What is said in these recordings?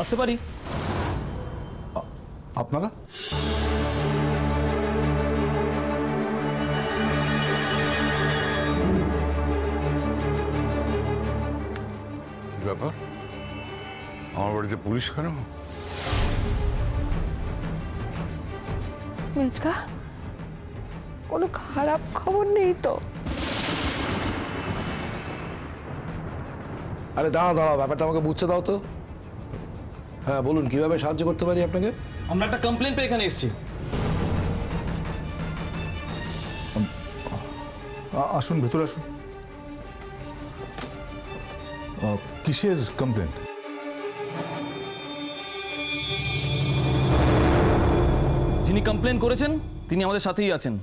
আসতে পারি? আপনারা? ব্যাপার? আমার বাড়িতে পুলিশ কেন? মেজকা কোনো খারাপ খবর নেই তো। আরে দাঁড়াও দাঁড়াও ব্যাপারটা আমাকে বুঝতে দাও তো। হ্যাঁ বলুন কীভাবে সাহায্য করতে পারি আপনাকে? আমরা একটা কমপ্লেন পেয়ে এখানে এসেছি। আসুন ভেতরে আসুন। কিসের কমপ্লেন যিনি কমপ্লেন করেছেন তিনি আমাদের সাথেই আছেন।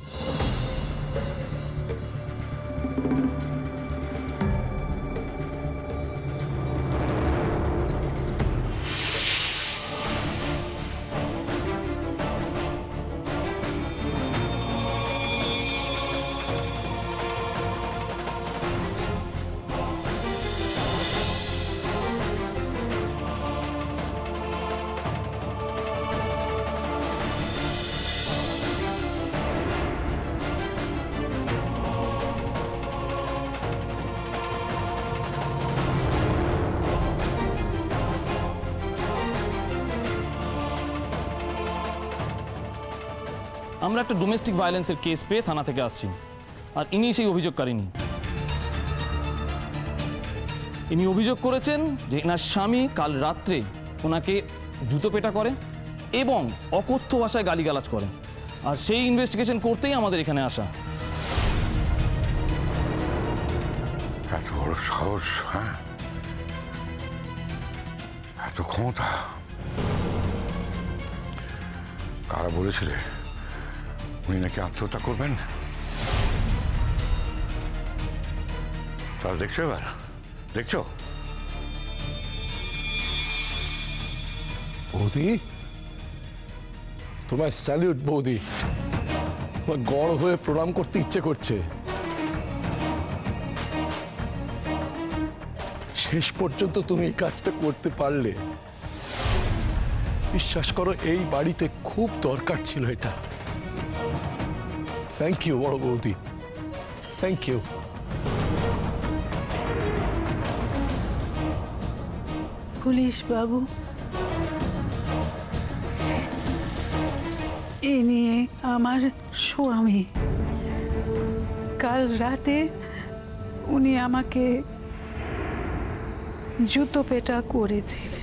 আমরা একটা ডোমেস্টিক ভায়োলেন্সের কেস পেয়ে থানা থেকে আসছি। আর ইনি সেই অভিযোগকারিনী ইনি অভিযোগ করেছেন যে এনার স্বামী কাল রাত্রে ওনাকে জুতো পেটা করে এবং অকথ্য ভাষায় গালিগালাজ করে। আর সেই ইনভেস্টিগেশন করতেই আমাদের এখানে আসা। এত বড় সাহস হ্যাঁ? এত ক্ষমতা? কারা বলেছিলে? উনি নাকি আত্মহত্যা করবেন তাহলে দেখছ এবার দেখছ বৌদি তোমায় স্যালিউট বৌদি তোমার গড় হয়ে প্রণাম করতে ইচ্ছে করছে শেষ পর্যন্ত তুমি এই কাজটা করতে পারলে বিশ্বাস করো এই বাড়িতে খুব দরকার ছিল এটা থ্যাংক ইউ বড় বৌদি থ্যাংক ইউ পুলিশ বাবু এ নিয়ে আমার স্বামী কাল রাতে উনি আমাকে জুতো পেটা করেছিলেন।